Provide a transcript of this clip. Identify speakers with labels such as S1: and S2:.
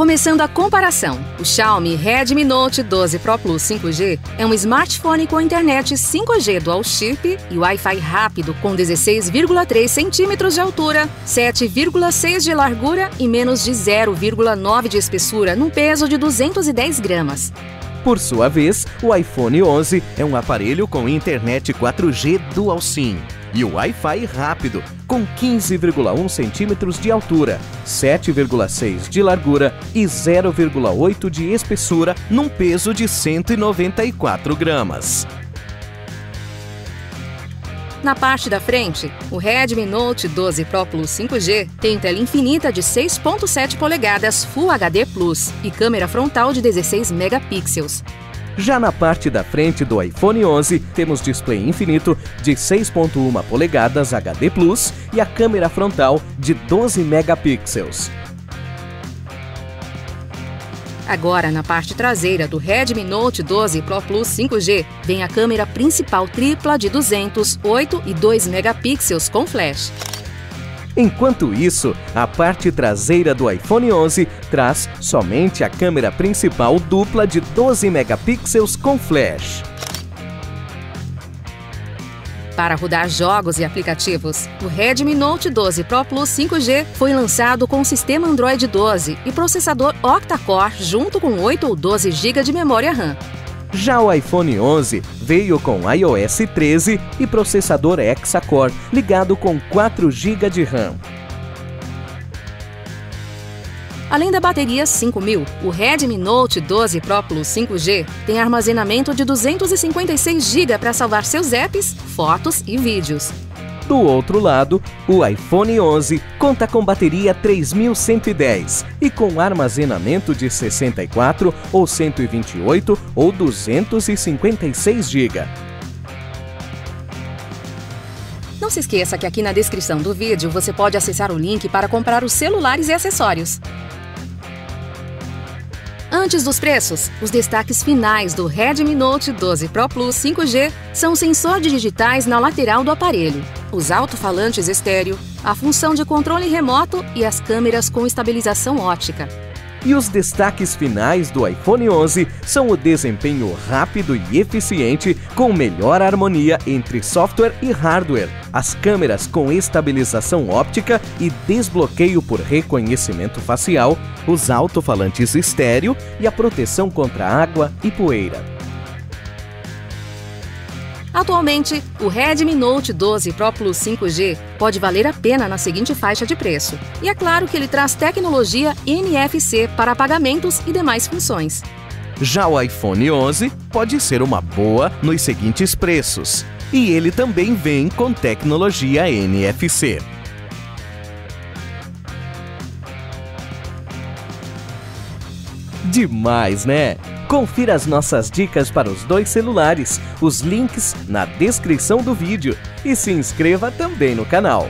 S1: Começando a comparação, o Xiaomi Redmi Note 12 Pro Plus 5G é um smartphone com internet 5G dual chip e Wi-Fi rápido com 16,3 centímetros de altura, 7,6 de largura e menos de 0,9 de espessura num peso de 210 gramas.
S2: Por sua vez, o iPhone 11 é um aparelho com internet 4G Dual SIM e o Wi-Fi rápido, com 15,1 centímetros de altura, 7,6 de largura e 0,8 de espessura, num peso de 194 gramas.
S1: Na parte da frente, o Redmi Note 12 Pro Plus 5G tem tela infinita de 6.7 polegadas Full HD Plus e câmera frontal de 16 megapixels.
S2: Já na parte da frente do iPhone 11, temos display infinito de 6.1 polegadas HD Plus e a câmera frontal de 12 megapixels.
S1: Agora, na parte traseira do Redmi Note 12 Pro Plus 5G, vem a câmera principal tripla de 200, 8 e 2 megapixels com flash.
S2: Enquanto isso, a parte traseira do iPhone 11 traz somente a câmera principal dupla de 12 megapixels com flash.
S1: Para rodar jogos e aplicativos, o Redmi Note 12 Pro Plus 5G foi lançado com sistema Android 12 e processador octa-core junto com 8 ou 12 GB de memória RAM.
S2: Já o iPhone 11 veio com iOS 13 e processador hexa-core ligado com 4 GB de RAM.
S1: Além da bateria 5000, o Redmi Note 12 Pro Plus 5G tem armazenamento de 256 GB para salvar seus apps, fotos e vídeos.
S2: Do outro lado, o iPhone 11 conta com bateria 3110 e com armazenamento de 64 ou 128 ou 256 GB.
S1: Não se esqueça que aqui na descrição do vídeo você pode acessar o link para comprar os celulares e acessórios. Antes dos preços, os destaques finais do Redmi Note 12 Pro Plus 5G são sensores digitais na lateral do aparelho, os alto-falantes estéreo, a função de controle remoto e as câmeras com estabilização ótica.
S2: E os destaques finais do iPhone 11 são o desempenho rápido e eficiente com melhor harmonia entre software e hardware, as câmeras com estabilização óptica e desbloqueio por reconhecimento facial, os alto-falantes estéreo e a proteção contra água e poeira.
S1: Atualmente, o Redmi Note 12 Pro Plus 5G pode valer a pena na seguinte faixa de preço. E é claro que ele traz tecnologia NFC para pagamentos e demais funções.
S2: Já o iPhone 11 pode ser uma boa nos seguintes preços. E ele também vem com tecnologia NFC. Demais, né? Confira as nossas dicas para os dois celulares, os links na descrição do vídeo e se inscreva também no canal.